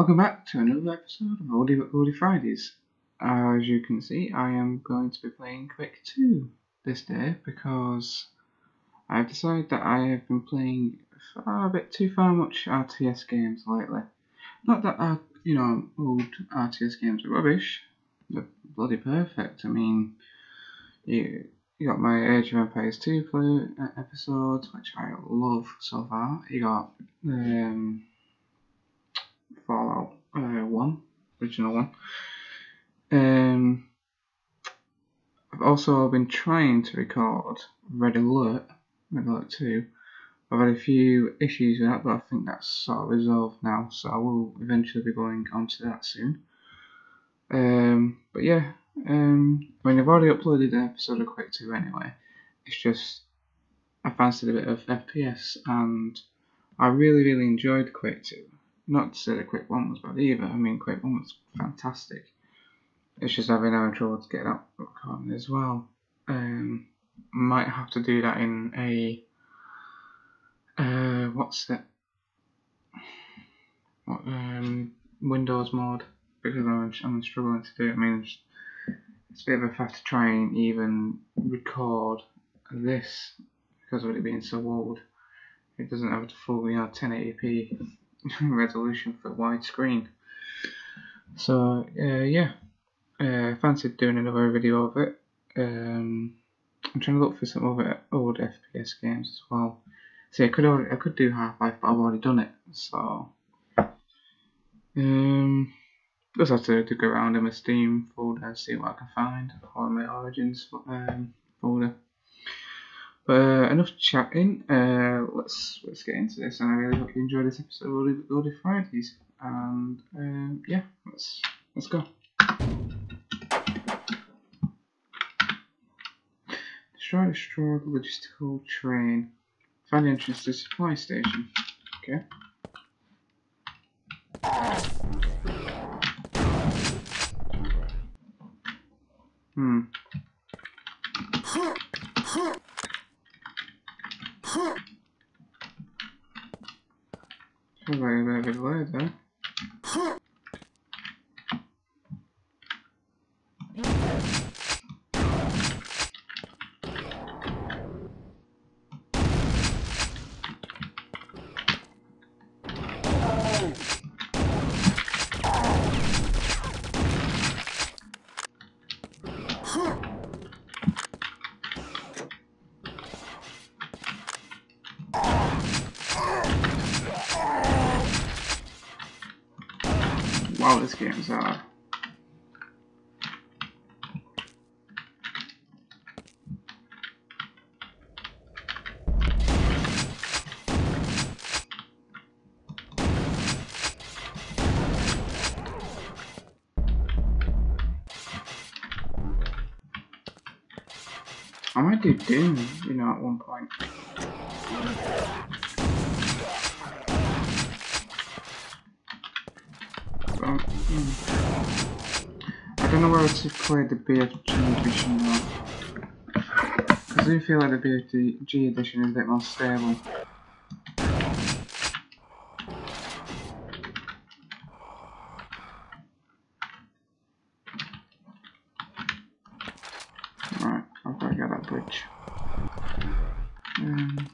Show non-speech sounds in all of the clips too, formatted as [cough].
Welcome back to another episode of but Goldie Fridays. As you can see I am going to be playing Quake 2 this day because I've decided that I have been playing a bit too far much RTS games lately. Not that uh, you know old RTS games are rubbish, they're bloody perfect. I mean you you got my Age of Empires 2 play, uh, episodes, which I love so far. You got um, Fallout uh, 1, original one. Um, I've also been trying to record Red Alert, Red Alert 2. I've had a few issues with that, but I think that's sort of resolved now, so I will eventually be going on to that soon. Um, but yeah, um, I mean, I've already uploaded an episode of Quake 2 anyway. It's just, I fancied a bit of FPS, and I really, really enjoyed Quake 2. Not to say that Quake 1 was bad either, I mean, Quake 1 was fantastic. It's just I've been having trouble to get that recording as well. Um, might have to do that in a, uh, what's that? What, um, Windows mode, because I'm, I'm struggling to do it. I mean, it's, it's a bit of a faff to try and even record this because of it being so old. It doesn't have a full, you know, 1080p [laughs] resolution for widescreen. So uh, yeah, uh, fancied doing another video of it. Um, I'm trying to look for some other old FPS games as well. See, I could already, I could do Half Life, but I've already done it. So um, just have to dig around in my Steam folder and see what I can find, or my Origins um, folder. Uh, enough chatting. Uh, let's let's get into this, and I really hope you enjoy this episode of Goldie Fridays. And um, yeah, let's let's go. Destroy the Strogg logistical train. Find the entrance to the supply station. Okay. Hmm. Feels like a bit of a delay there. Wow, this game's hard. I might do Doom, you know, at one point. Hmm. I don't know whether to play the BFG edition though. I do feel like the BFG edition is a bit more stable. Right, I've got to get that bridge. Um,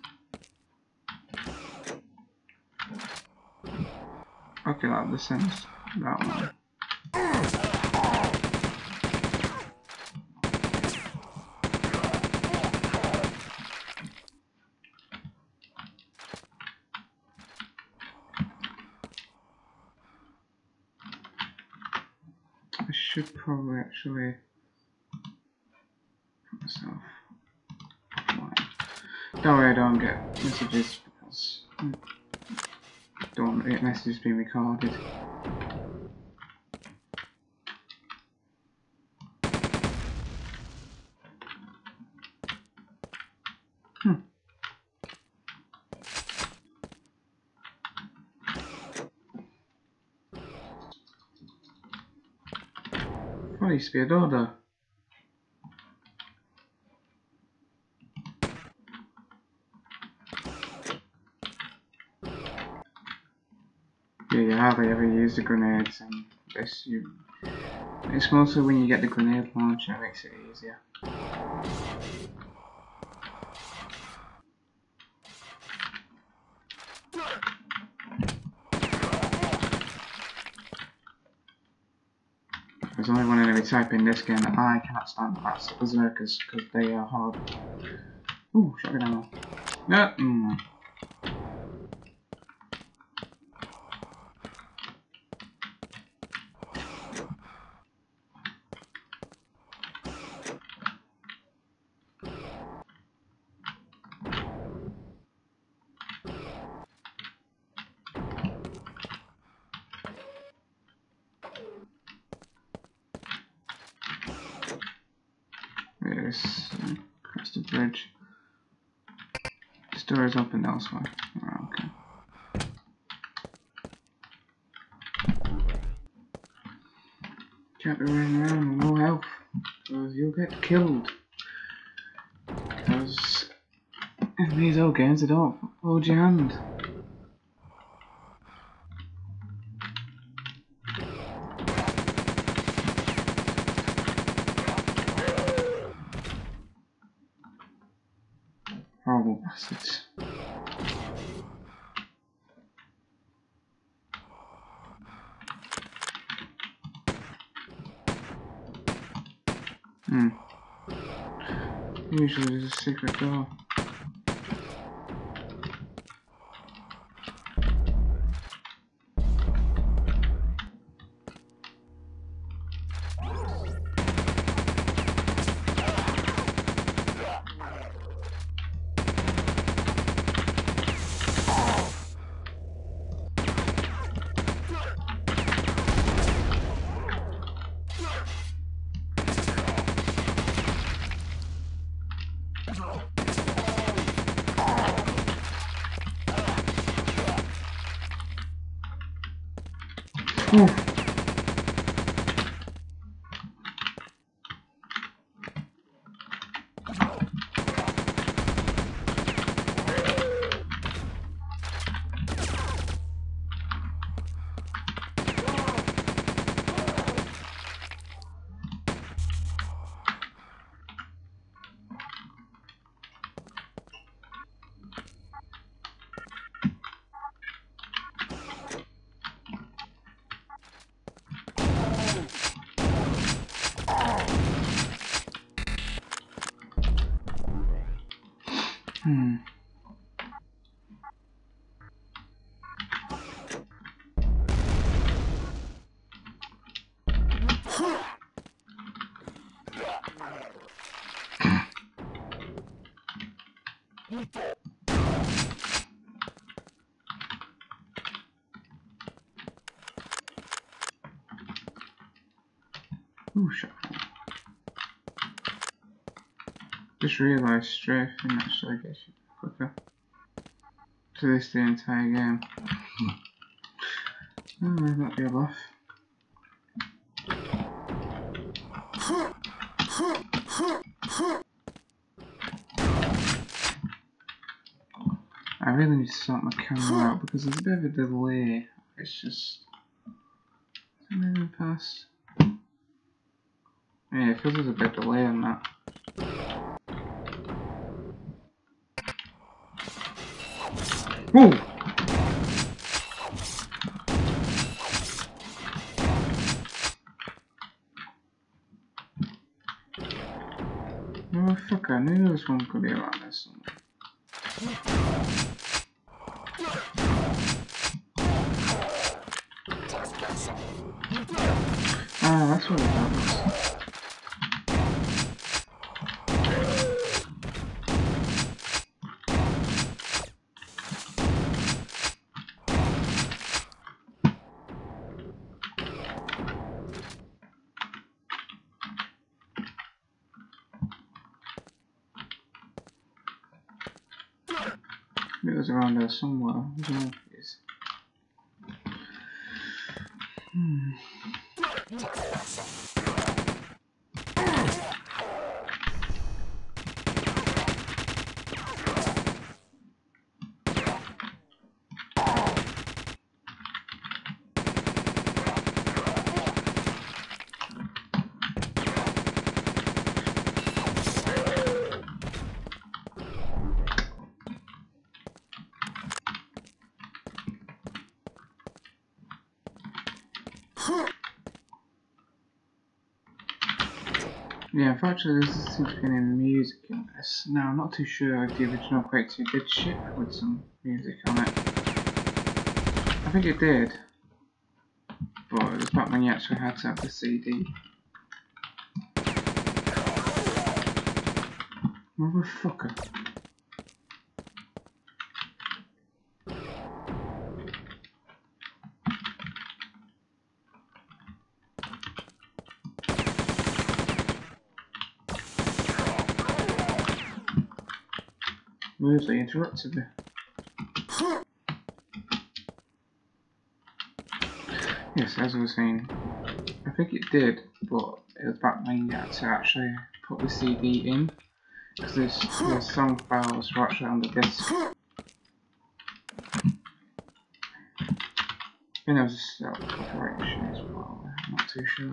okay, that descends that one. I should probably actually Worry, I don't get messages because I don't want to get messages being recorded. Hmm. Oh, used to be a there. Yeah, you use the grenades and this you it's mostly when you get the grenade launcher it makes it easier. There's only one enemy type in this game that I cannot stand, that's Berserkers, because they are hard. Ooh, shotgun ammo. No, mm. There's uh, across the bridge. This door is open elsewhere. Oh, okay. Can't be running around with no health, because you'll get killed. Because in these old games, they don't hold your hand. Horrible bastards. Hmm. Usually there's a secret door. Ooh, shotgun. Just realised strafing actually gets you quicker to this the entire game. Oh, that'd be a laugh. I really need to sort my camera out because there's a bit of a delay. It's just moving past. Yeah, because there's a bit delay on that. Ooh! Oh fuck, I knew there one could be around there somewhere. Ah, that's what it happens. It was around there somewhere. I don't know if it is. Hmm. Yeah, unfortunately there doesn't seem to be any music in this. Now, I'm not too sure if the original Quake 2 did ship with some music on it. I think it did. But it was back when you actually had to have the CD. Motherfucker. Interrupted me. Yes, as I was saying, I think it did, but it was back when you had to actually put the CD in, because there's, there's some files were actually on the disk. And there was a self operation as well, I'm not too sure.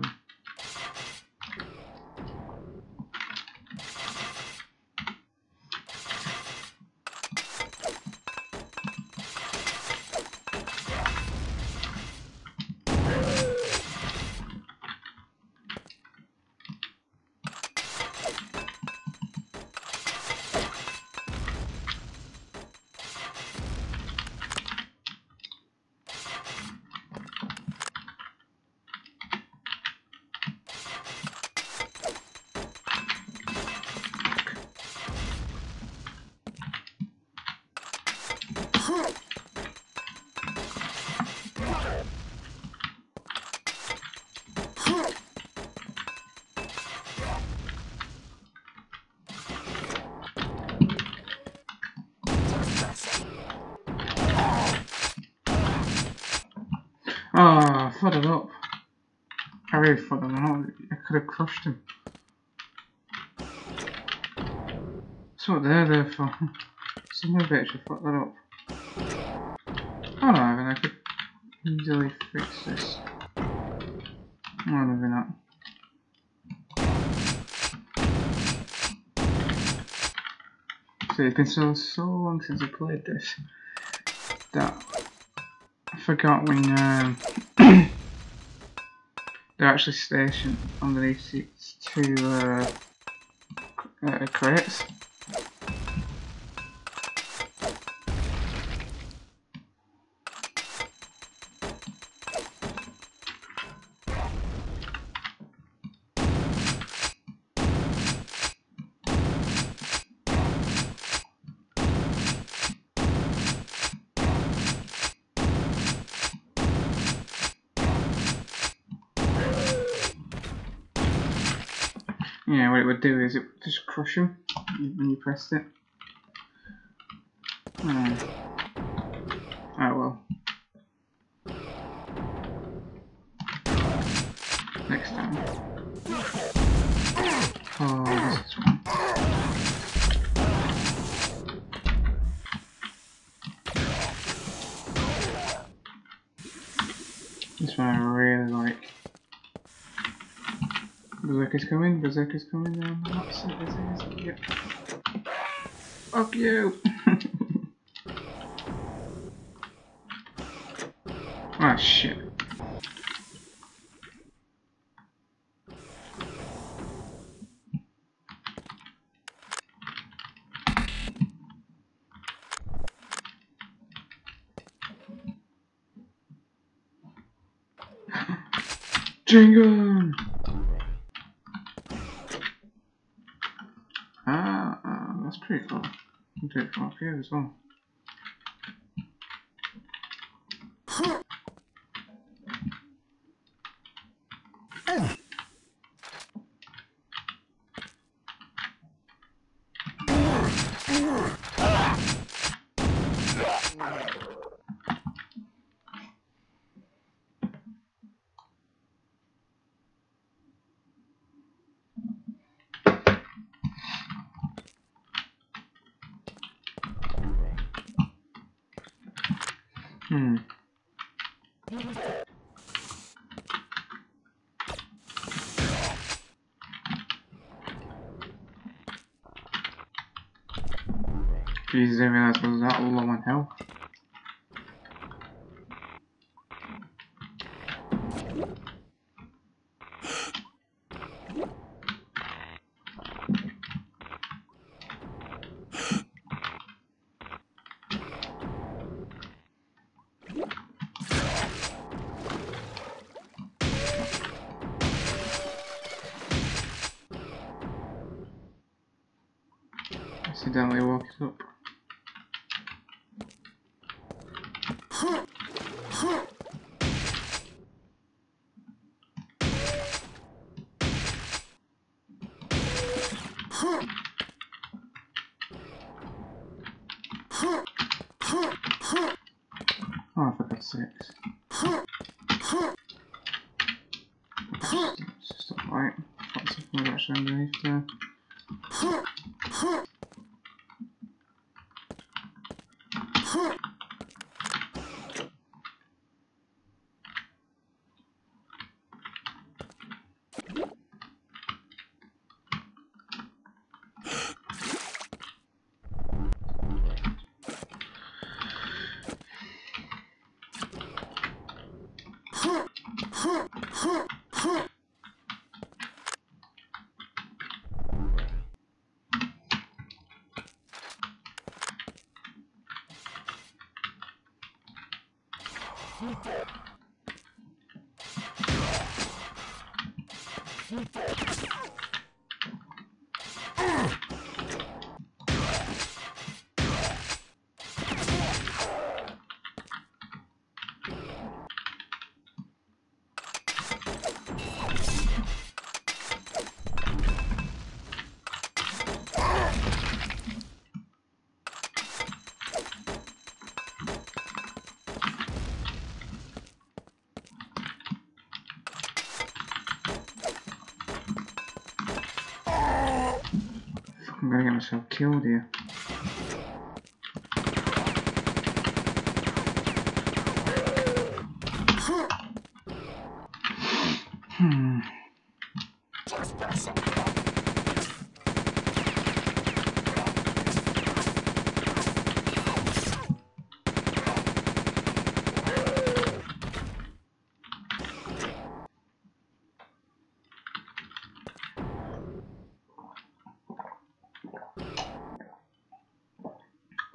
Ah, oh, fucked it up. I really fucked him up. I could have crushed him. That's what they're there for. Of fuck that up. Oh no, Ivan, I could easily fix this. Oh, maybe not. So it's been so so long since I played this that I forgot when um, [coughs] they're actually stationed underneath these two uh, uh, crates. When you pressed it. Coming, Berserker's coming down the opposite, is it? Yep. Fuck you! [laughs] ah shit. [laughs] Jingle! Ah, uh, that's pretty cool. Up here as well. I realised I was that low on health. accidentally woke it up. Oh, for God's sakes. It's just not right. What's something actually underneath there? I'm gonna get myself killed here. Hmm.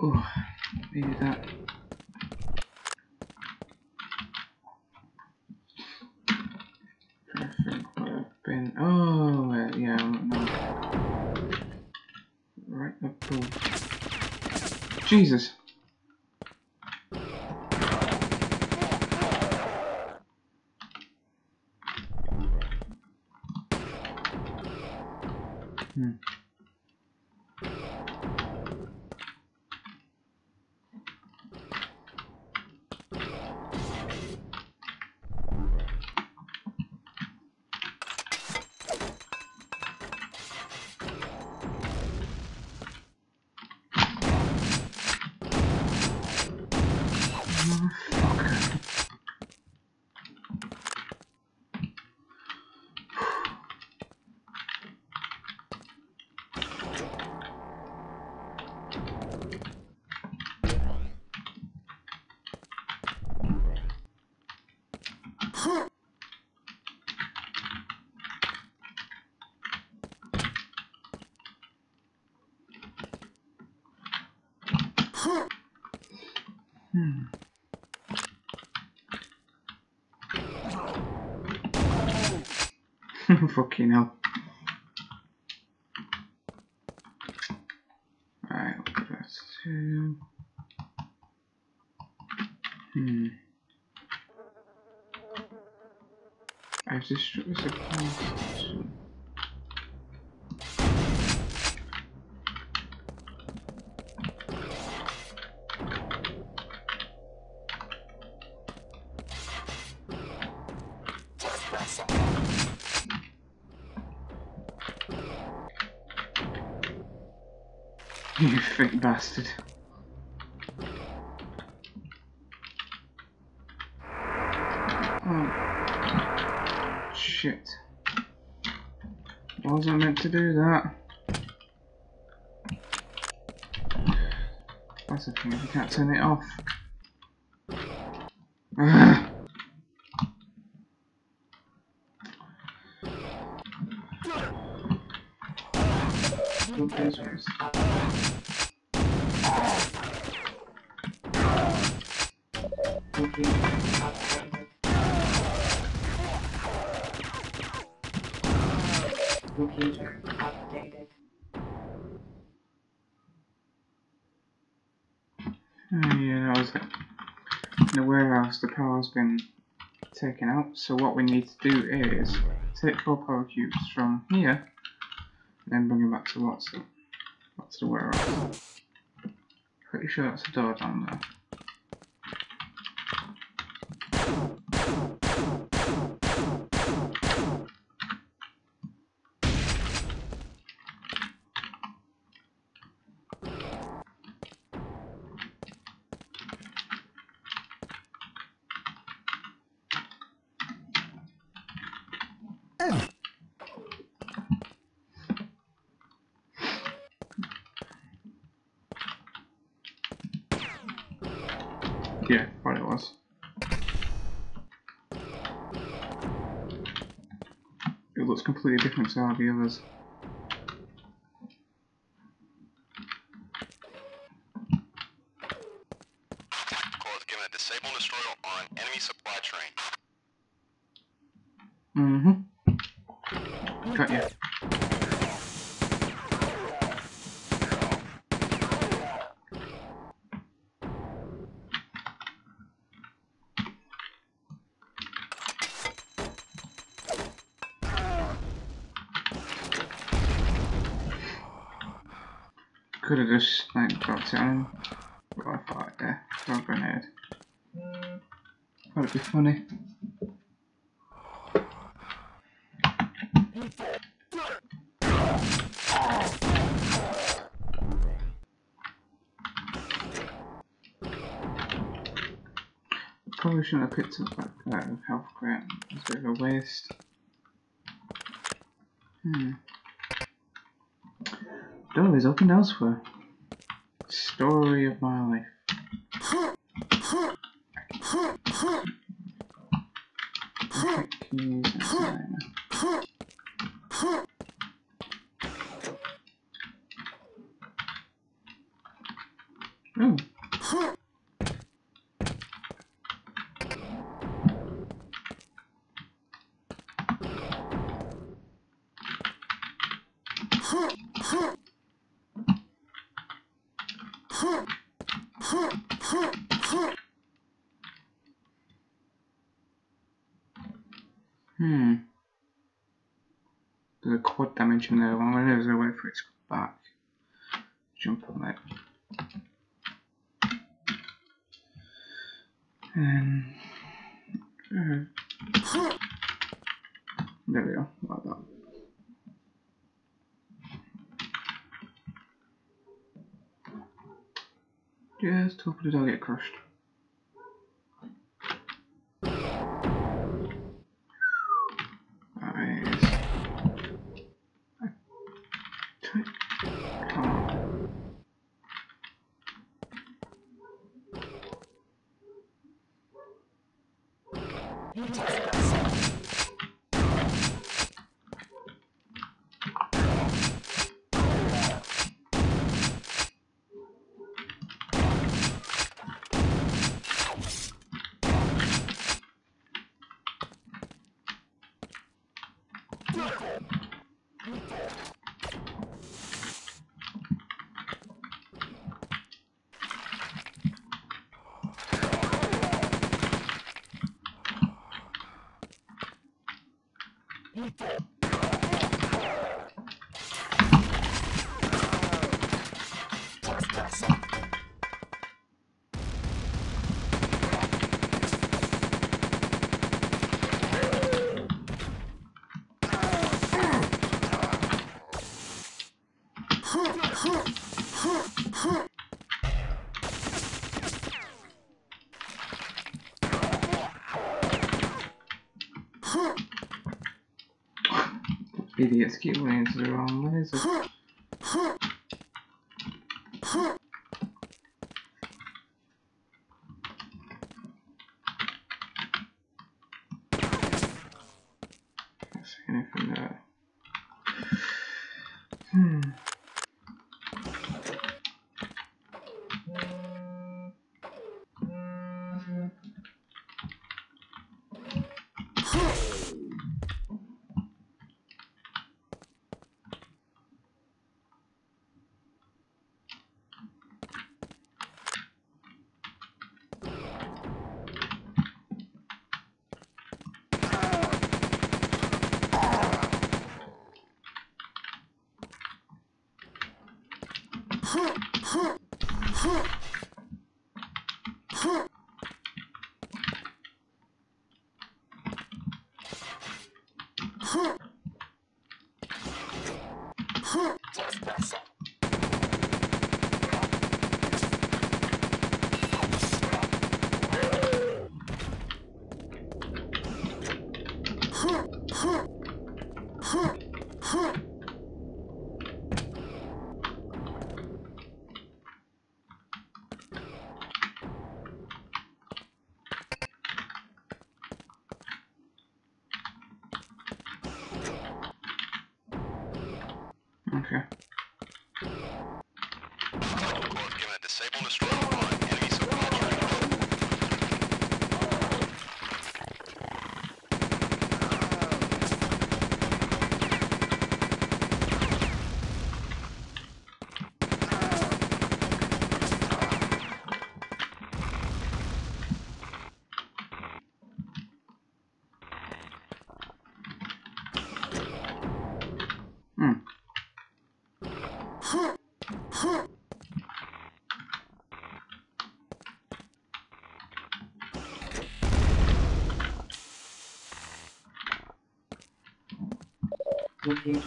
Oh, needed that. Traffic would have been. Oh, uh, yeah, no. Right up. Oh. Jesus. Hmm. Motherfucker. Hmm. [laughs] Fucking hell. To. Hmm. Destroyed the supply station. You fake bastard. Oh. Shit. Wasn't meant to do that. That's the thing, you can't turn it off. Taken out, so what we need to do is take four power cubes from here, and then bring them back to what's the, to the warehouse. Pretty sure that's a door down there. Yeah, it was. It looks completely different to all the others. Call is given a disable and destroy on enemy supply train. Mm-hmm. Got you. Could have just like dropped it on him. But I thought, yeah, throw a grenade. That'd be funny. Probably shouldn't have picked up that uh, health crate. It's a bit of a waste. Hmm. Door is opened elsewhere. Story of my life. Keys and timer. Oh. Hmm. There's a quad damage in there. Well, I'm gonna wait for it to go back. Jump on it. And uh, there we go, like that. Just hopefully don't get crushed. Nice. I t- can't. Idiots keep running into the wrong lasers. Not see anything there. Hmm. Computer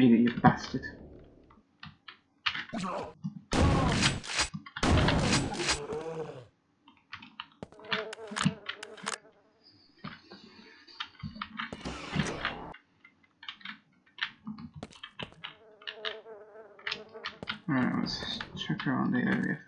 Read you bastard. Alright, let's check around the area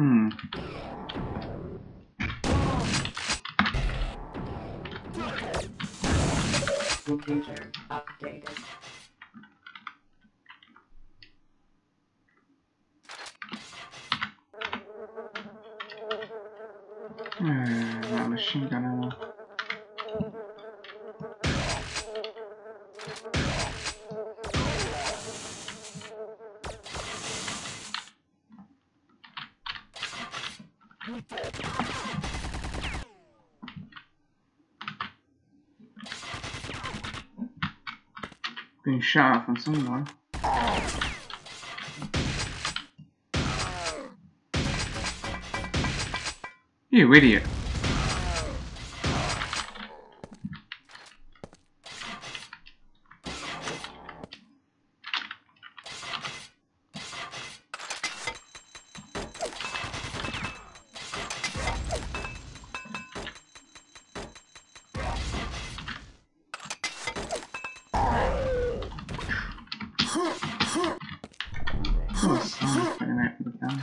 Hmm. Computer updated. Uh, that machine gun ammo. Being shot from somewhere. You idiot. Oh, someone's putting out for the gun.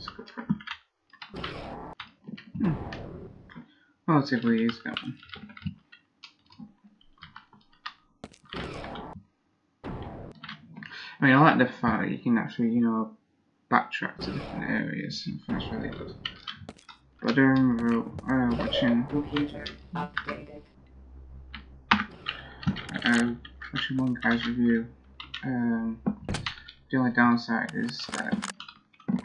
It's a good one. Hmm. That one. I mean, I like the fact that you can actually, you know, backtrack to different areas. I that's really good. But I remember uh, watching uh, watching one guy's review. Um, the only downside is that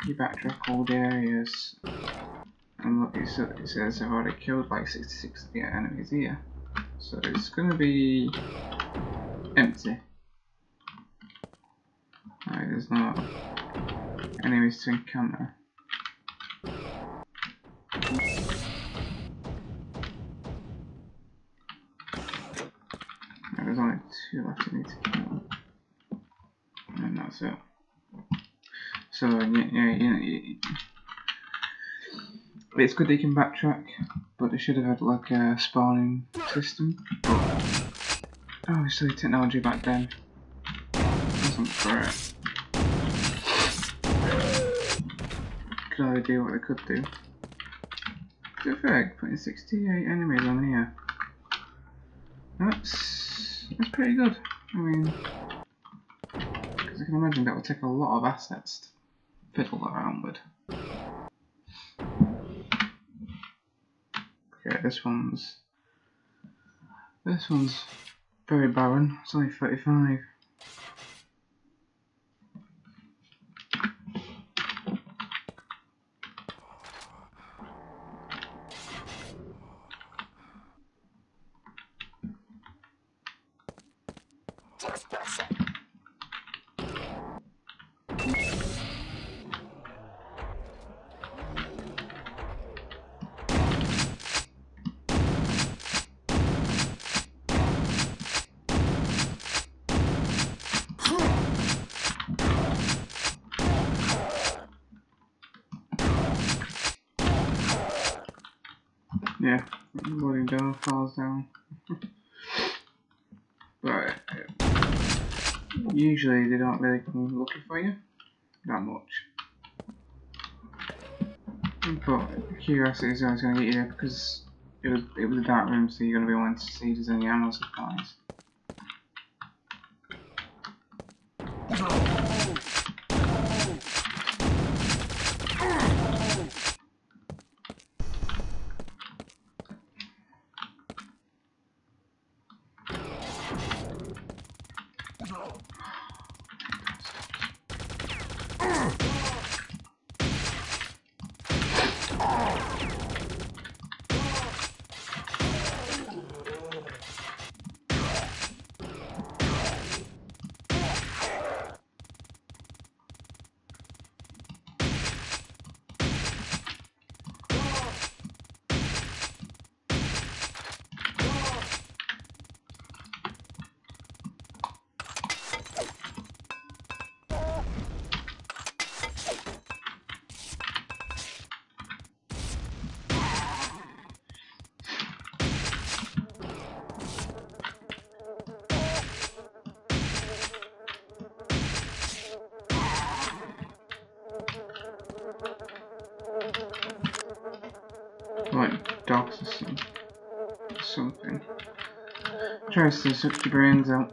you backtrack all the areas, and look, it sa- it says I've already killed like 66 of the enemies here, so it's gonna be empty. There's no enemies to encounter. It's good they can backtrack, but they should have had like a spawning system. Oh, Obviously, technology back then wasn't great. Could only do what they could do. To be putting 68 enemies on here. That's that's pretty good. I mean, because I can imagine that would take a lot of assets to fiddle around with. Okay, this one's this one's very barren. It's only 35. Yeah, loading down, falls down. but uh, usually they don't really come looking for you that much. But curiosity is always going to get you there because it was, it was a dark room, so you're going to be wanting to see if there's any ammo supplies. Tries to suck your brains out.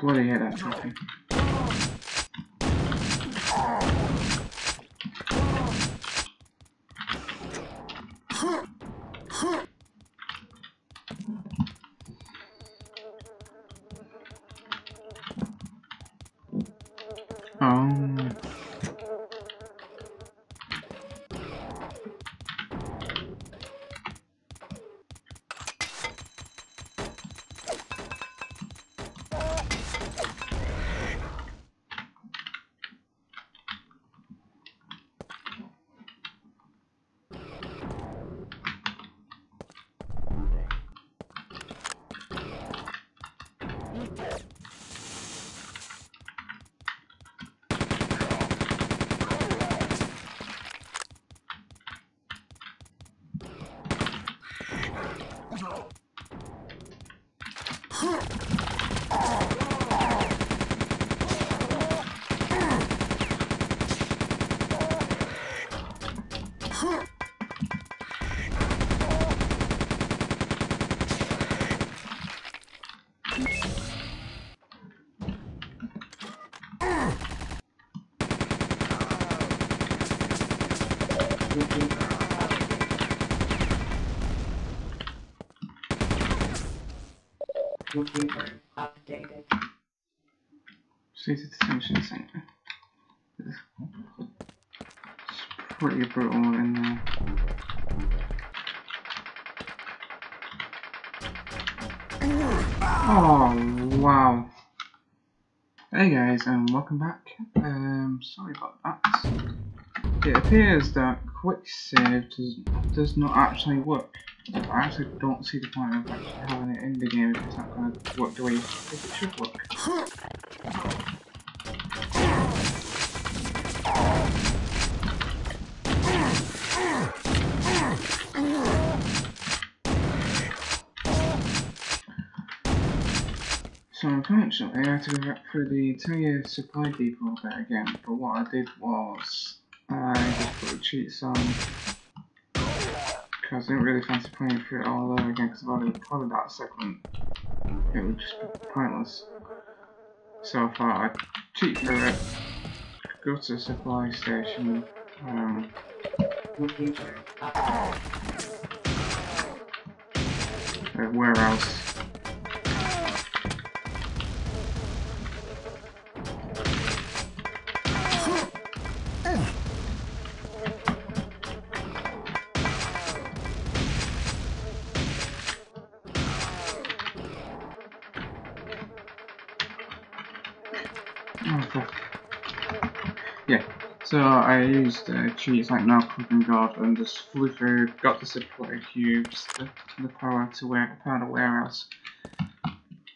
Bloody hell, that's something. Detention center. It's pretty brutal in there. Oh wow. Hey guys and welcome back. Um sorry about that. It appears that quick save does does not actually work. I actually don't see the point of having it in the game if it's not going to work the way it should work. Unfortunately I had to go back through the entire supply depot again, but what I did was I just put the cheats on because I didn't really fancy playing through it all over again because I've already recorded that segment. It would just be pointless. So I thought I'd cheat through it, go to the supply station, um, warehouse. So I used uh, cheats like now Cooking God and just flew through, got the supply cubes, the, the power to where power the warehouse,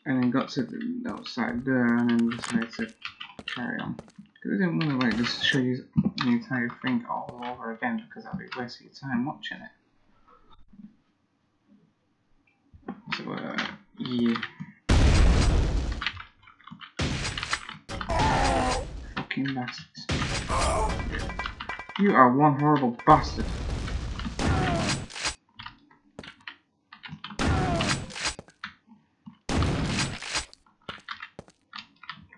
and then got to the outside there and then decided to carry on. Because I didn't want to like just show you the entire thing all over again because I'd be wasting your time watching it. So uh, yeah. Fucking bastards. You are one horrible bastard.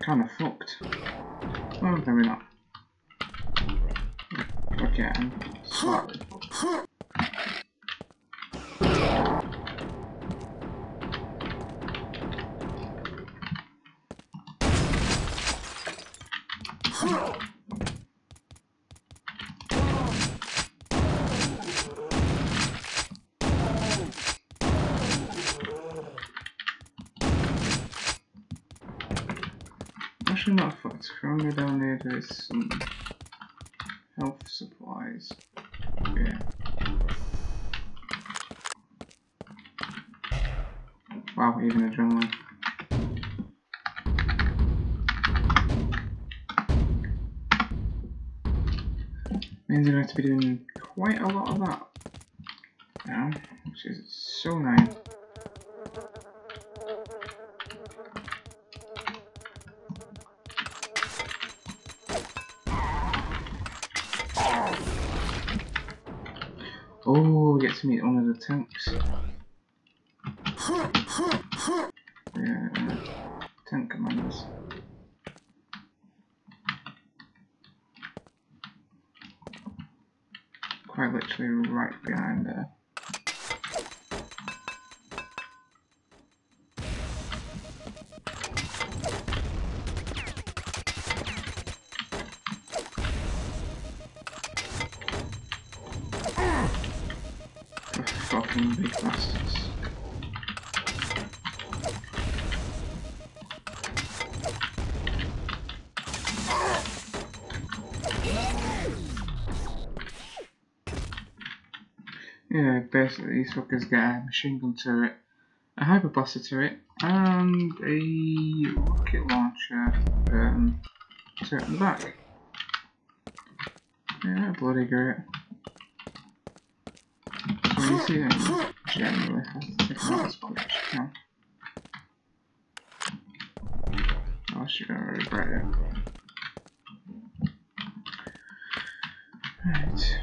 Kinda fucked. Oh, maybe not. Okay, I'm. Fucked. Currently down there there's some health supplies. Yeah. Wow, even adrenaline. Means I'm going to, have to be doing quite a lot of that now, which is so nice. To meet one of the tanks. Basically these fuckers get a machine gun turret, a hyper blaster turret, and a rocket launcher um, turret in the back. Yeah, bloody great. So you see them generally as much as you can. Unless you're gonna regret it. Right.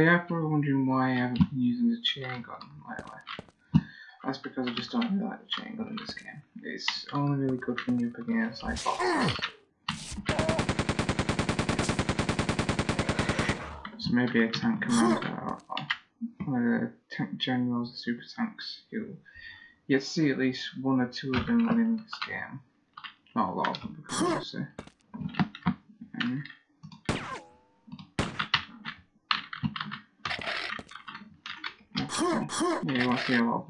Yeah, probably wondering why I haven't been using the chain gun in my life. That's because I just don't really like the chain gun in this game. It's only really good when you're up like bosses. So maybe a tank commander or, or the tank generals, the super tanks, you'll you'll see at least one or two of them in this game. Not a lot of them, because obviously. Um, Them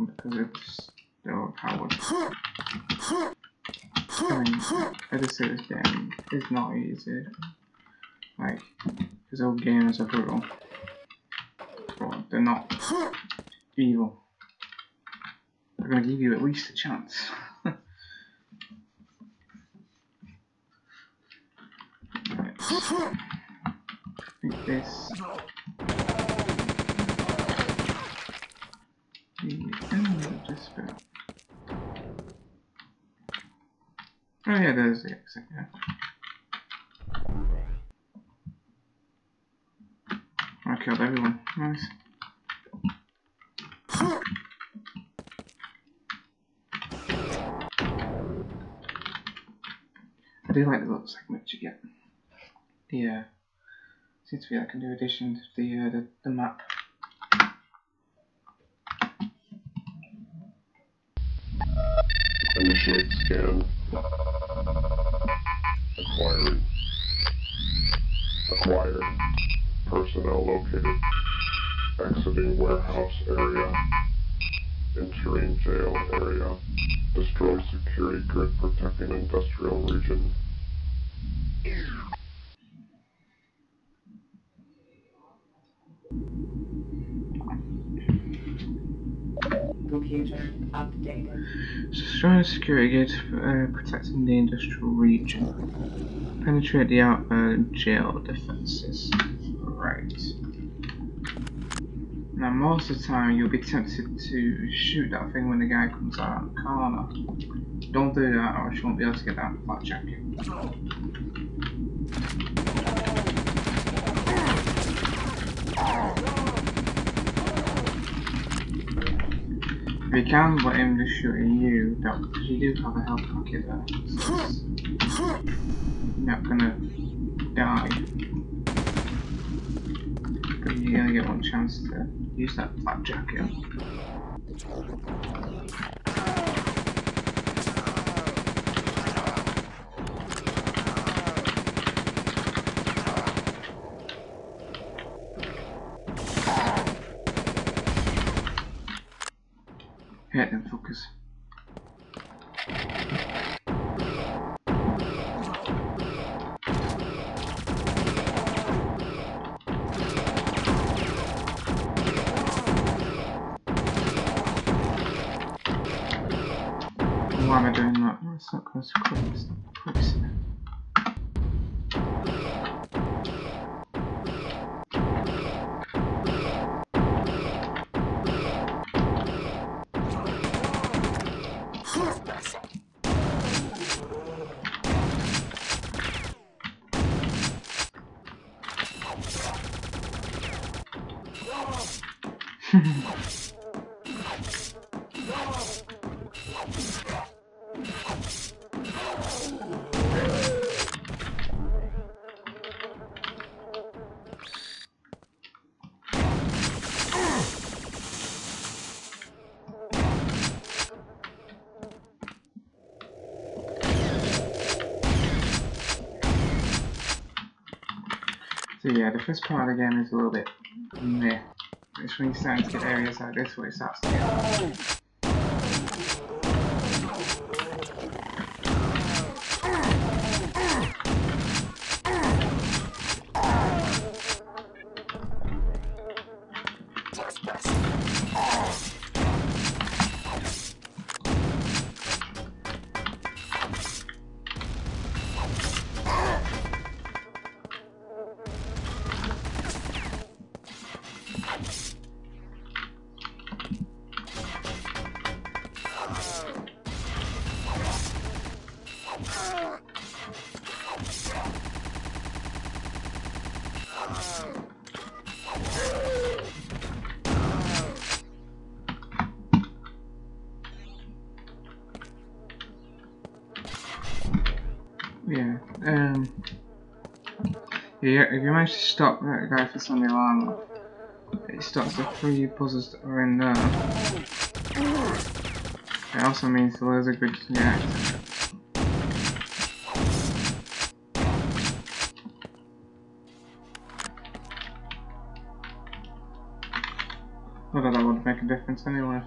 because it's they're overpowered. I mean, this game is not easy. Like, because all games are brutal. But they're not evil. They're gonna give you at least a chance. [laughs] right. I think this the end of this bit. Oh yeah, there's the exit, yeah. I killed everyone. Nice. I do like the little segments you get. The uh, seems to be like a new addition to the uh, the, the map. Initiate scan. Acquired. Acquired. Personnel located. Exiting warehouse area. Entering jail area. Destroy security grid protecting industrial region. The security gate uh, protecting the industrial region. Penetrate the outer jail defences. Right. Now most of the time you'll be tempted to shoot that thing when the guy comes out of the corner. Don't do that or you won't be able to get that flak jacket. If you can let him just shoot at you, that you do have a health pocket there. So not gonna die. But you're gonna get one chance to use that flak jacket. Them fuckers. Why am I doing that? It's not going to So yeah, the first part of the game is a little bit meh. It's when you start to get areas like this where it starts Yeah, if you manage to stop that guy for some alarm, it stops the three buzzers that are in there. It also means the there's a good yeah. Although that would make a difference anyway.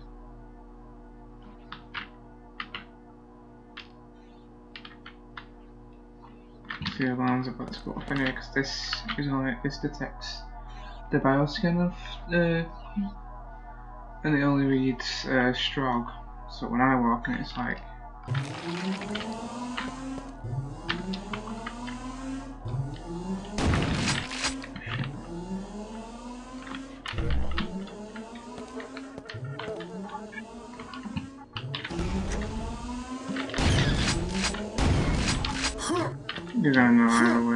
The alarms about to go off anyway because this is only this detects the bioskin of the and it only reads uh, Strogg. So when I walk in it's like you're gonna know.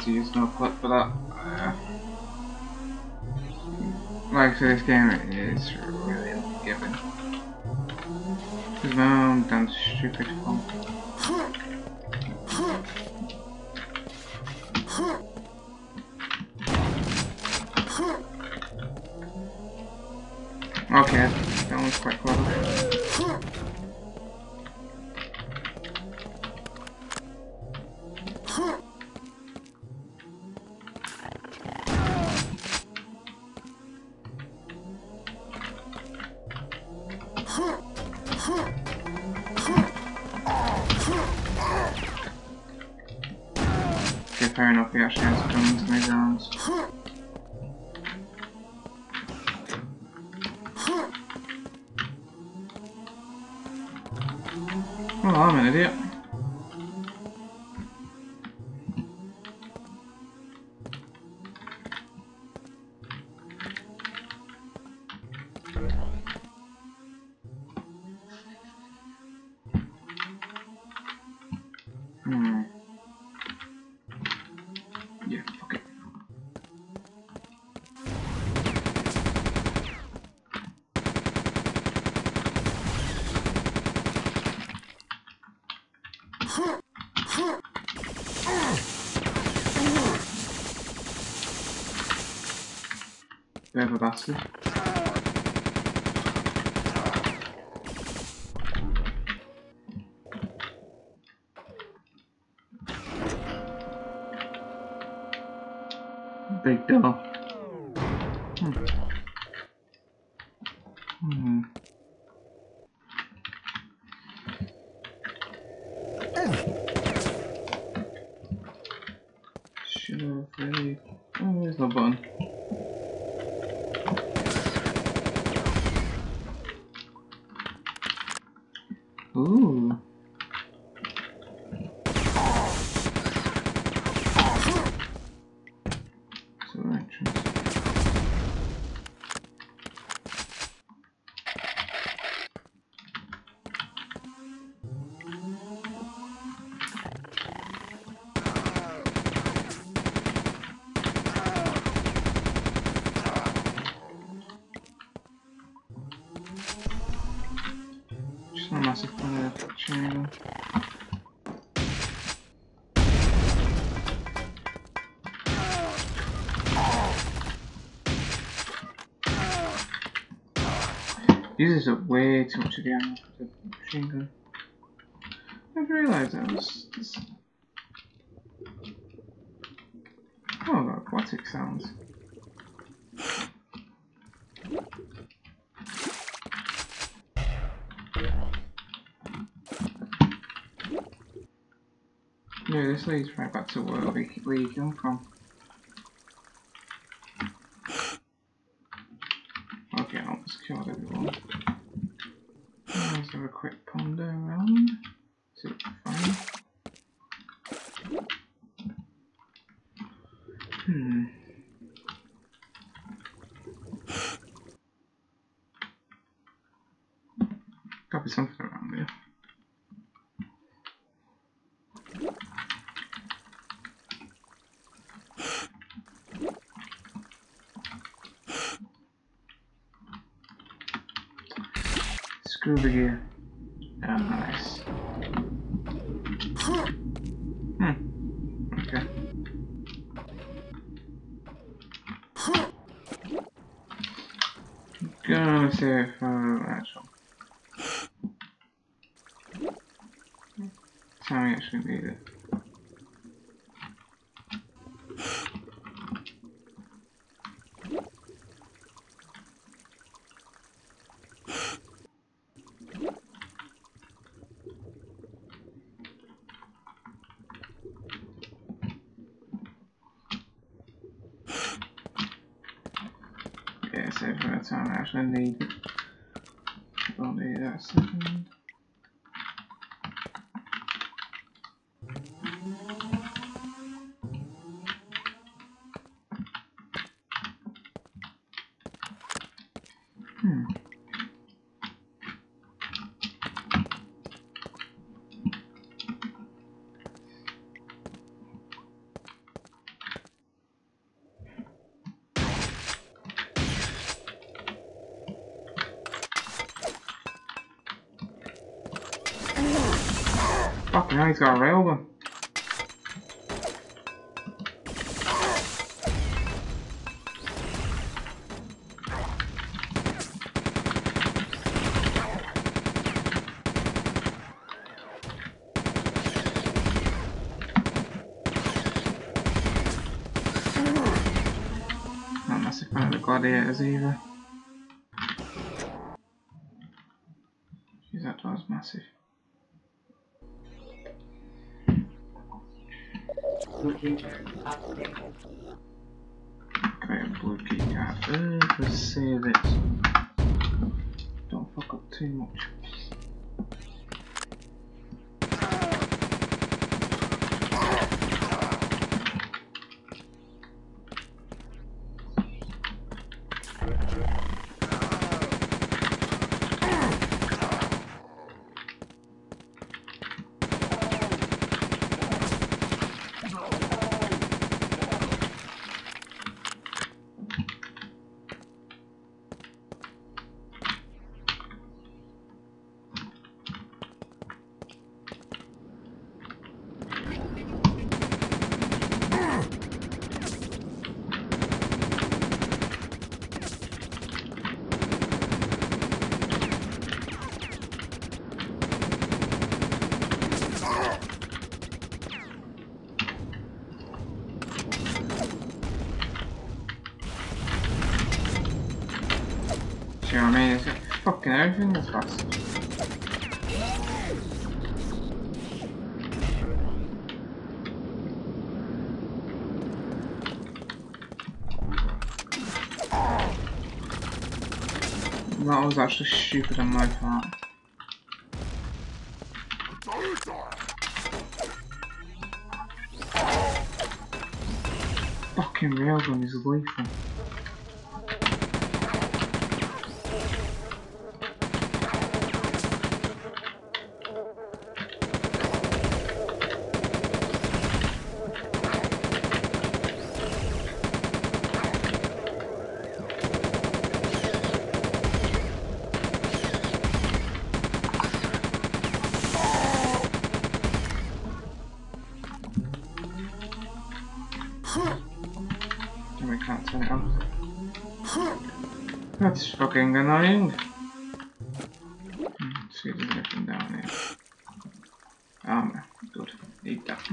To use no clip for that. Uh, like for this game, it is really unforgiving. Because my own damn stupid phone. Bit of a bastard. Big door. Uses up way too much of the ammo for the machine gun. I didn't realise that was this. Oh, got aquatic sounds. No, this leads right back to where we, where you come from. Okay, I'll just kill everyone. Let's have a quick ponder around. See what we find. Hmm. Gotta be something around there. Scuba gear. Oh, nice. Hmm. Okay. Gonna save for actual. Time we actually need it. Yeah, save for the time I need it. Don't need that second. Hell, he's got railgun. Gladiators either. Jeez, that door's massive. Great blue key card. Uh, let's save it. Don't fuck up too much. See what I mean? It's fucking everything that's fast. That was actually stupid on my part. Fucking railgun is lethal. That's fucking annoying. Hmm, See, there's nothing down here. Armor, good. Need that.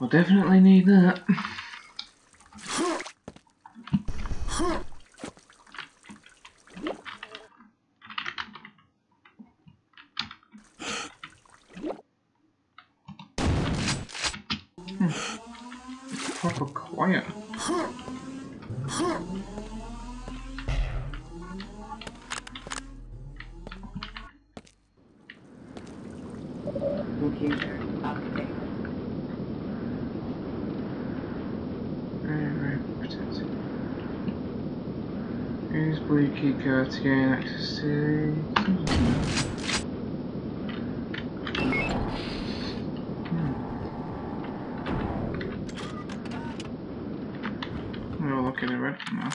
We'll definitely need that. Key card to gain access to Hmm. We're all looking at red now.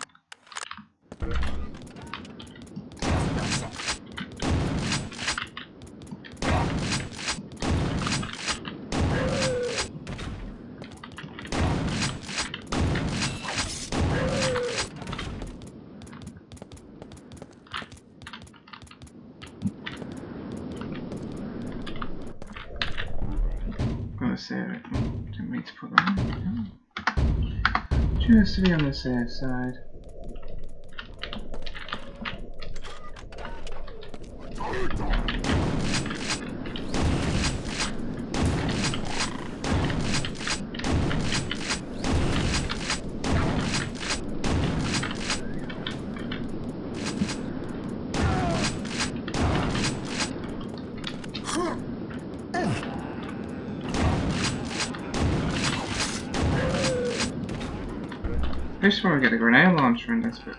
gonna save it. Didn't mean to put that in. Just to be on the safe side. I just want to get a grenade launcher in this bit.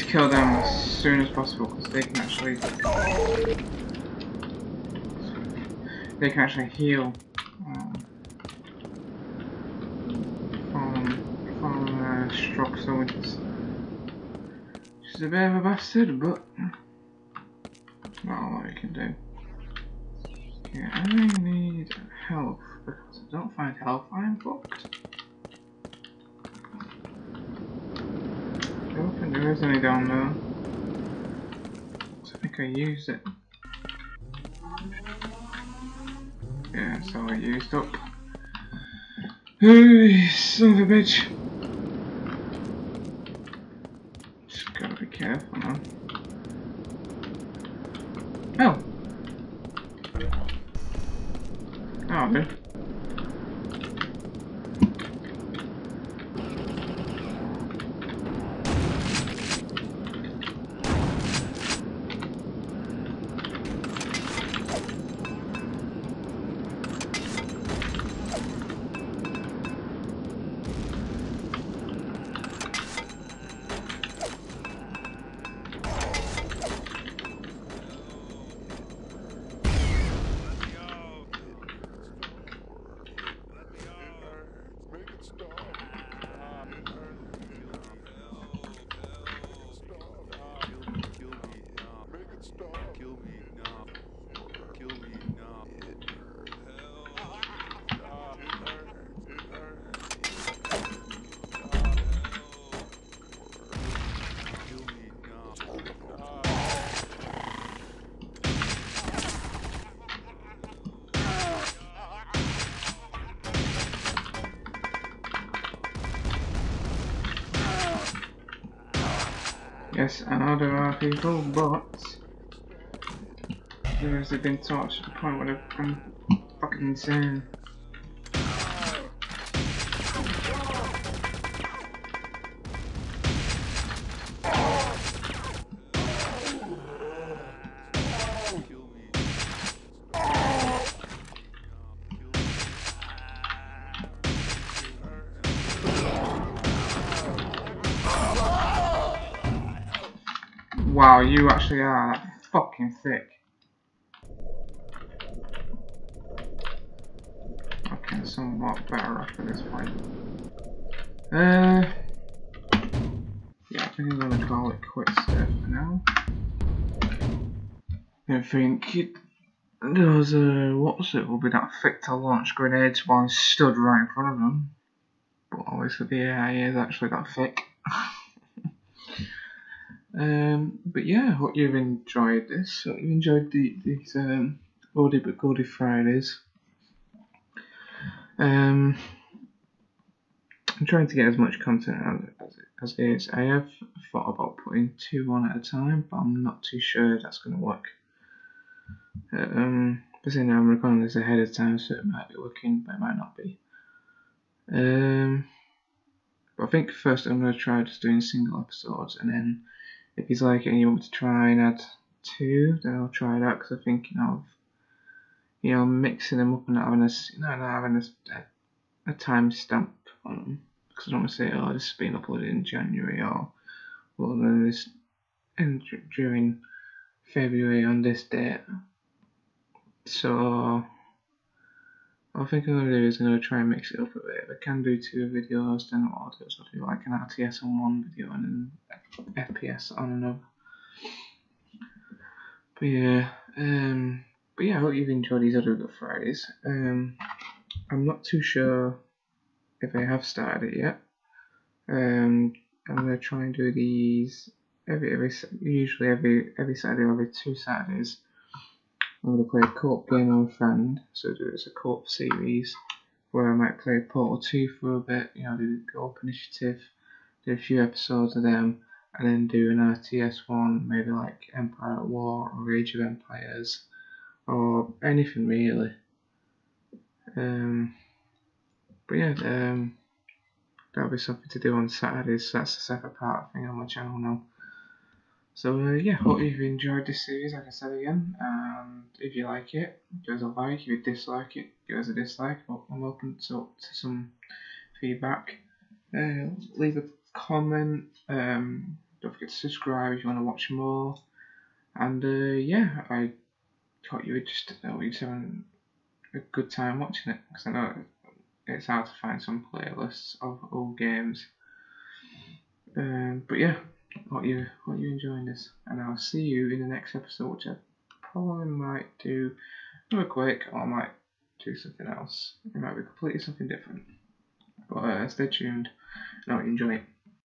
To kill them as soon as possible because they can actually they can actually heal um, from from uh, Strogg soldiers. She's a bit of a bastard, but not a lot you can do. Yeah, I need health because I don't find health. I'm fucked. I don't think there is any down there. I used it. Yeah, so I used up. Hey, [sighs] son of a bitch. I know there are people, but seriously been tortured to the point where I'm fucking insane. You actually are fucking thick. Okay, somewhat better off at this point. Uh, yeah, I think I'm gonna call it quits there for now. I think it, there was a what was it? Will be that thick to launch grenades while stood right in front of them. But obviously the AI is actually that thick. [laughs] Um, but yeah, hope you've enjoyed this. Hope you enjoyed the, these um, Oldie but Goldie Fridays. Um, I'm trying to get as much content as, as, as is. I have thought about putting two on at a time, but I'm not too sure that's going to work. Um, but now I'm recording this ahead of time, so it might be working, but it might not be. Um, but I think first I'm going to try just doing single episodes, and then if he's like and you want me to try and add two, then I'll try that because I'm thinking of, you know, mixing them up and not having a, not having a, a, a time stamp on them. Because I don't want to say, oh, this has been uploaded in January or, well, then this in, during February on this date. So, I think I'm going to do is I'm going to try and mix it up a bit. I can do two videos, then what I'll do is I'll do like an RTS on one video and an FPS on another. But yeah, um, but yeah, I hope you've enjoyed these other Good Fridays. Um, I'm not too sure if I have started it yet. Um, I'm gonna try and do these every every usually every every Saturday or every two Saturdays. I'm going to play a co-op game on Friend, so it's a co-op series where I might play Portal 2 for a bit, you know, do the co-op initiative, do a few episodes of them, and then do an RTS one, maybe like Empire at War or Age of Empires, or anything really. Um, but yeah, um, that'll be something to do on Saturdays, so that's a separate part thing on my channel now. So uh, yeah, hope you've enjoyed this series, like I said again, and if you like it, give us a like, if you dislike it, give us a dislike, I'm open to, to some feedback. Uh, leave a comment, um, don't forget to subscribe if you want to watch more. And uh, yeah, I hope you're just uh, just having a good time watching it because I know it's hard to find some playlists of old games. Um, but yeah, hope you hope you enjoying this, and I'll see you in the next episode, which I probably might do another Quake, or I might do something else. It might be completely something different. But uh, stay tuned, and I hope you enjoy it.